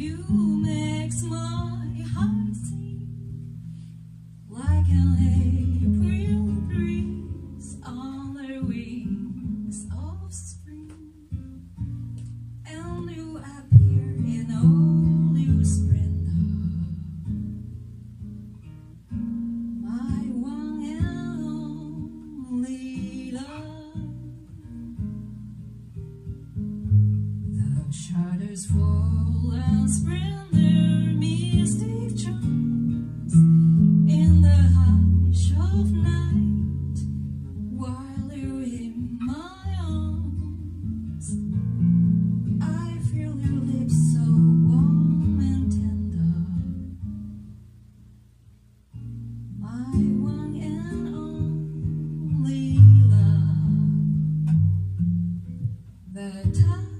You. Shadows fall and spread their mystic charms in the hush of night while you're in my arms. I feel your lips so warm and tender, my one and only love. The time.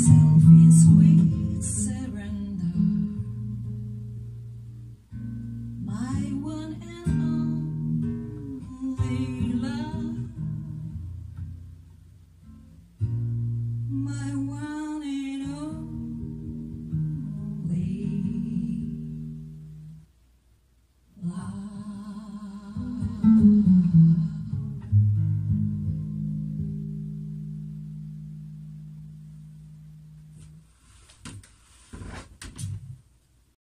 myself is weak.